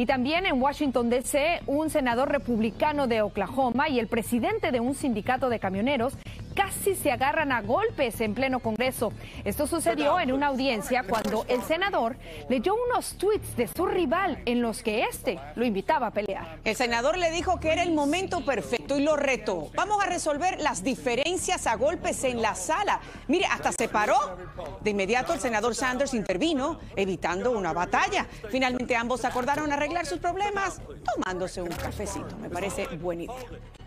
Y también en Washington, D.C., un senador republicano de Oklahoma y el presidente de un sindicato de camioneros casi se agarran a golpes en pleno Congreso. Esto sucedió en una audiencia cuando el senador leyó unos tweets de su rival en los que este lo invitaba a pelear. El senador le dijo que era el momento perfecto y lo retó. Vamos a resolver las diferencias a golpes en la sala. Mire, hasta se paró. De inmediato el senador Sanders intervino, evitando una batalla. Finalmente ambos acordaron arreglar sus problemas tomándose un cafecito. Me parece buena idea.